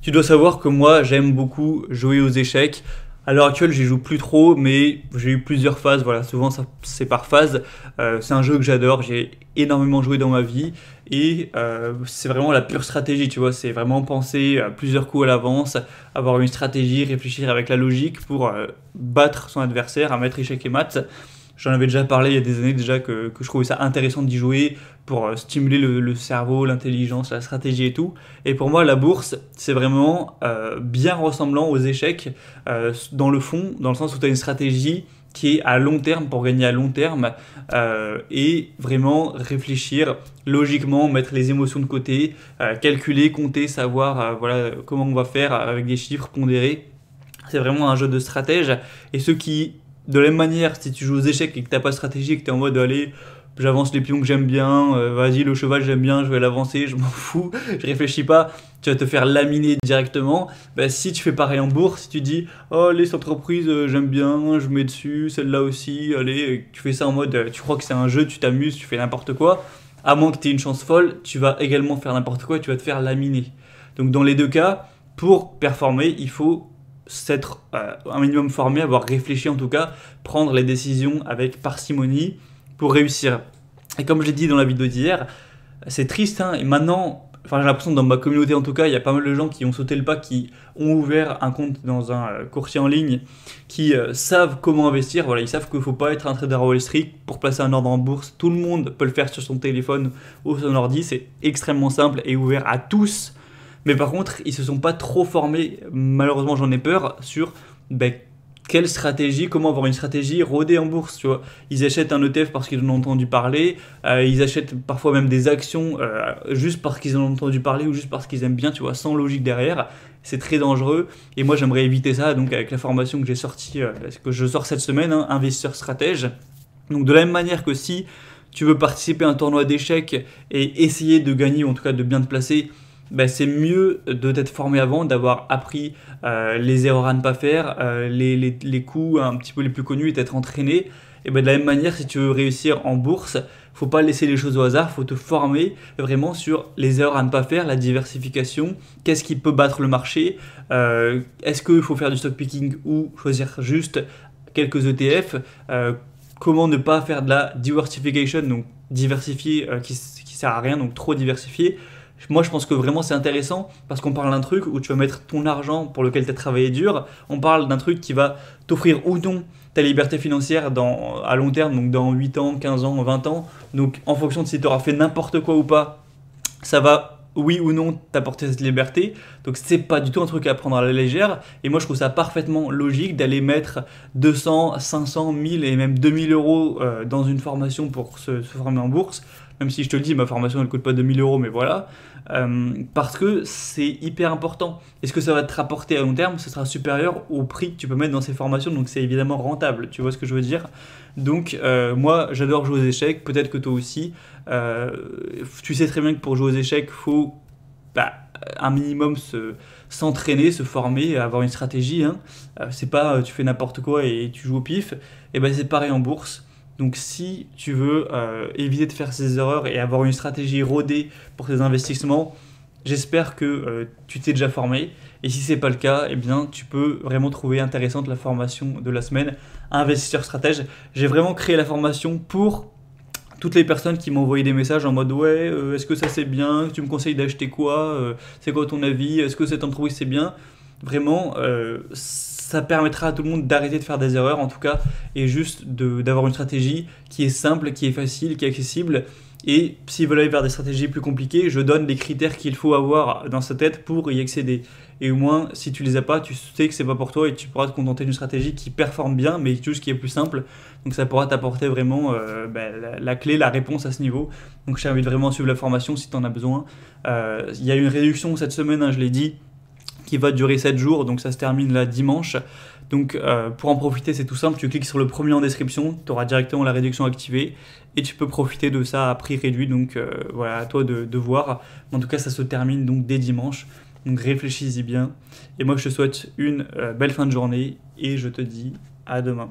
Tu dois savoir que moi, j'aime beaucoup jouer aux échecs. À l'heure actuelle, j'y joue plus trop, mais j'ai eu plusieurs phases. Voilà, souvent c'est par phase. Euh, c'est un jeu que j'adore. J'ai énormément joué dans ma vie et euh, c'est vraiment la pure stratégie. Tu vois, c'est vraiment penser à plusieurs coups à l'avance, avoir une stratégie, réfléchir avec la logique pour euh, battre son adversaire, à mettre échec et maths. J'en avais déjà parlé il y a des années déjà que, que je trouvais ça intéressant d'y jouer pour euh, stimuler le, cerveau, l'intelligence, la stratégie et tout. Et pour moi, la bourse, c'est vraiment euh, bien ressemblant aux échecs euh, dans le fond, dans le sens où tu as une stratégie qui est à long terme pour gagner à long terme et vraiment réfléchir logiquement, mettre les émotions de côté, calculer, compter, savoir voilà comment on va faire avec des chiffres pondérés. C'est vraiment un jeu de stratège et ceux qui de la même manière, si tu joues aux échecs et que t'as pas de stratégie, et que tu es en mode allez, j'avance les pions que j'aime bien, euh, vas-y, le cheval j'aime bien, je vais l'avancer, je m'en fous, je réfléchis pas, tu vas te faire laminer directement. Bah, si tu fais pareil en bourse, si tu dis oh, les entreprises euh, j'aime bien, je mets dessus, celle-là aussi, allez, tu fais ça en mode euh, tu crois que c'est un jeu, tu t'amuses, tu fais n'importe quoi, à moins que tu aies une chance folle, tu vas également faire n'importe quoi tu vas te faire laminer. Donc dans les deux cas, pour performer, il faut s'être euh, un minimum formé, avoir réfléchi en tout cas, prendre les décisions avec parcimonie pour réussir. Et comme je l'ai dit dans la vidéo d'hier, c'est triste, hein, et maintenant, enfin j'ai l'impression dans ma communauté en tout cas, il y a pas mal de gens qui ont sauté le pas, qui ont ouvert un compte dans un euh, courtier en ligne, qui euh, savent comment investir, voilà, ils savent qu'il ne faut pas être un trader à Wall Street pour placer un ordre en bourse, tout le monde peut le faire sur son téléphone ou son ordi, c'est extrêmement simple et ouvert à tous mais par contre, ils se sont pas trop formés, malheureusement j'en ai peur, sur ben, quelle stratégie, comment avoir une stratégie rodée en bourse, tu vois. Ils achètent un ETF parce qu'ils en ont entendu parler, euh, ils achètent parfois même des actions euh, juste parce qu'ils en ont entendu parler ou juste parce qu'ils aiment bien, tu vois, sans logique derrière. C'est très dangereux et moi j'aimerais éviter ça, donc avec la formation que j'ai sortie, euh, que je sors cette semaine, hein, investisseur stratège. Donc de la même manière que si tu veux participer à un tournoi d'échecs et essayer de gagner, ou en tout cas de bien te placer, ben, c'est mieux de t'être formé avant, d'avoir appris euh, les erreurs à ne pas faire, euh, les, les, les, coups un petit peu les plus connus et d'être entraîné. Et ben, de la même manière, si tu veux réussir en bourse, faut pas laisser les choses au hasard, faut te former vraiment sur les erreurs à ne pas faire, la diversification, qu'est-ce qui peut battre le marché, euh, est-ce qu'il faut faire du stock picking ou choisir juste quelques ETF, comment ne pas faire de la diversification, donc diversifier qui, qui sert à rien, donc trop diversifier moi, je pense que vraiment c'est intéressant parce qu'on parle d'un truc où tu vas mettre ton argent pour lequel tu as travaillé dur. On parle d'un truc qui va t'offrir ou non ta liberté financière dans, à long terme, donc dans 8 ans, 15 ans, 20 ans. Donc, en fonction de si tu auras fait n'importe quoi ou pas, ça va, oui ou non, t'apporter cette liberté. Donc, c'est pas du tout un truc à prendre à la légère. Et moi, je trouve ça parfaitement logique d'aller mettre 200, 500, 1000 et même 2000 euros euh, dans une formation pour se, se former en bourse même si je te le dis, ma formation ne coûte pas 2000 euros, mais voilà, euh, parce que c'est hyper important. Est-ce que ça va te rapporter à long terme? Ce sera supérieur au prix que tu peux mettre dans ces formations, donc c'est évidemment rentable, tu vois ce que je veux dire? Donc euh, moi, j'adore jouer aux échecs, peut-être que toi aussi. Euh, tu sais très bien que pour jouer aux échecs, faut bah, un minimum se s'entraîner, se former, avoir une stratégie. Hein. c'est pas tu fais n'importe quoi et tu joues au pif. Et ben c'est pareil en bourse. Donc si tu veux euh, éviter de faire ces erreurs et avoir une stratégie rodée pour tes investissements, j'espère que euh, tu t'es déjà formé. Et si ce n'est pas le cas, eh bien, tu peux vraiment trouver intéressante la formation de la semaine Investisseur Stratège. J'ai vraiment créé la formation pour toutes les personnes qui m'ont envoyé des messages en mode ouais, euh, est-ce que ça c'est bien? Tu me conseilles d'acheter quoi? C'est quoi ton avis? Est-ce que cette entreprise c'est bien? Vraiment, ça permettra à tout le monde d'arrêter de faire des erreurs en tout cas et juste d'avoir une stratégie qui est simple, qui est facile, qui est accessible. Et s'ils veulent aller vers des stratégies plus compliquées, je donne les critères qu'il faut avoir dans sa tête pour y accéder. Et au moins, si tu les as pas, tu sais que c'est pas pour toi et tu pourras te contenter d'une stratégie qui performe bien, mais juste qui est plus simple. Donc ça pourra t'apporter vraiment euh, ben, la, clé, la réponse à ce niveau. Donc je t'invite vraiment à suivre la formation si tu en as besoin. Euh, il y a une réduction cette semaine, hein, je l'ai dit qui va durer 7 jours, donc ça se termine là dimanche. Donc euh, pour en profiter, c'est tout simple, tu cliques sur le premier en description, tu auras directement la réduction activée et tu peux profiter de ça à prix réduit. Donc euh, voilà, à toi de, voir. En tout cas, ça se termine donc dès dimanche. Donc réfléchis-y bien. Et moi, je te souhaite une euh, belle fin de journée et je te dis à demain.